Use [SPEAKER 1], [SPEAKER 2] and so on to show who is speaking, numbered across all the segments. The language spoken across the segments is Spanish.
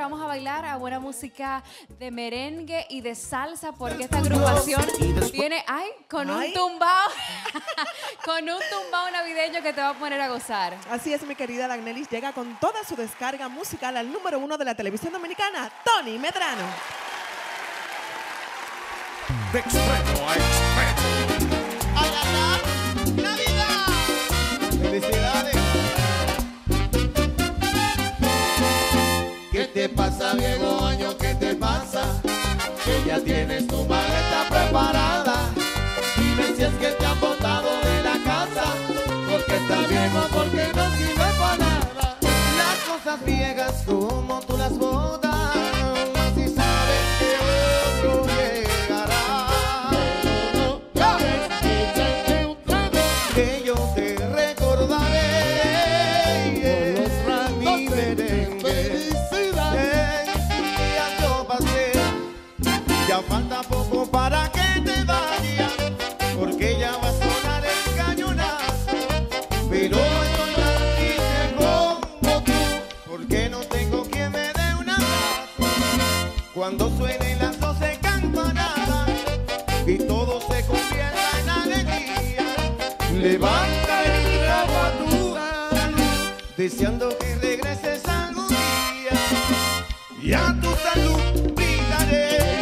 [SPEAKER 1] Vamos a bailar a buena música de merengue y de salsa porque esta agrupación viene, ay, con un tumbao, con un tumbao navideño que te va a poner a gozar.
[SPEAKER 2] Así es, mi querida Dagnelis, llega con toda su descarga musical al número uno de la televisión dominicana, Tony Medrano.
[SPEAKER 3] De extremo a extremo.
[SPEAKER 4] Viejo año? ¿Qué te pasa? Que ya tienes tu maleta preparada. Dime si es que te han botado de la casa. Porque está viejo, porque no sirve para nada. Las cosas viejas como tú las botas. Falta poco para que te vayas. Porque ya va a sonar el cañonazo. Pero estoy tan triste como tú. Porque no tengo quien me dé un abrazo. Cuando suenen las doce campanadas y todo se convierta en alegría. Levanta el trago a tu salud, deseando que regreses algún día. Y a tu salud brindaré.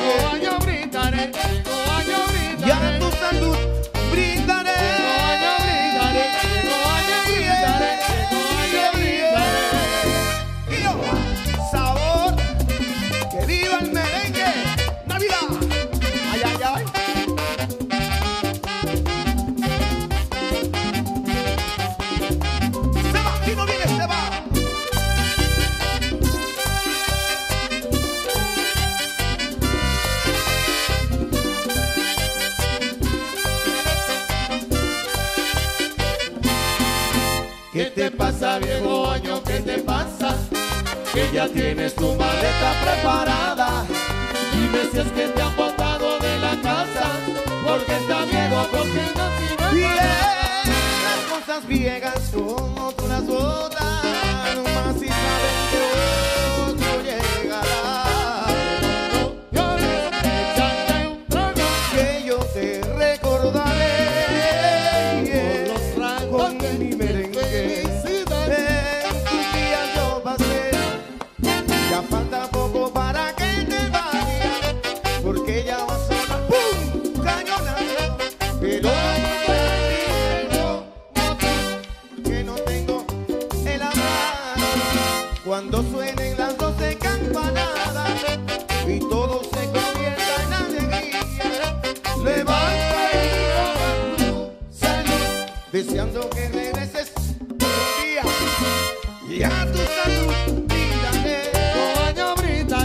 [SPEAKER 4] ¿Qué te pasa, viejo año? ¿Qué te pasa? Que ya tienes tu maleta preparada. Dime si es que te han botado de la casa. Porque está viejo, porque no para Las cosas viejas como tú las botas. Más si saben cuando suenen las doce campanadas y todo se convierta en alegría. Levanta tu salud, deseando que regreses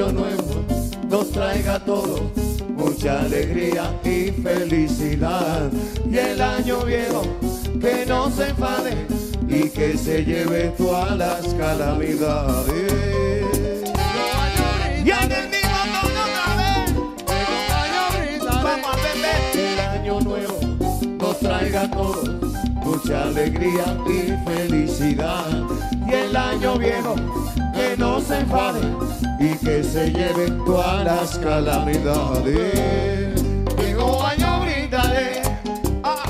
[SPEAKER 4] año nuevo nos traiga a todos mucha alegría y felicidad. Y el año viejo que no se enfade y que se lleve todas las calamidades. Y en el mismo tono otra vez. Vamos a beber. El año nuevo nos traiga a todos mucha alegría y felicidad. Y el año viejo que no se enfade y que se lleve todas las calamidades. Llegó año brindaré, ah,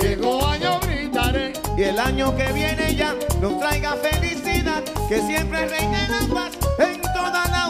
[SPEAKER 4] llegó año brindaré. Y el año que viene ya nos traiga felicidad, que siempre reine la paz en toda la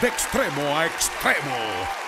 [SPEAKER 3] de extremo a extremo.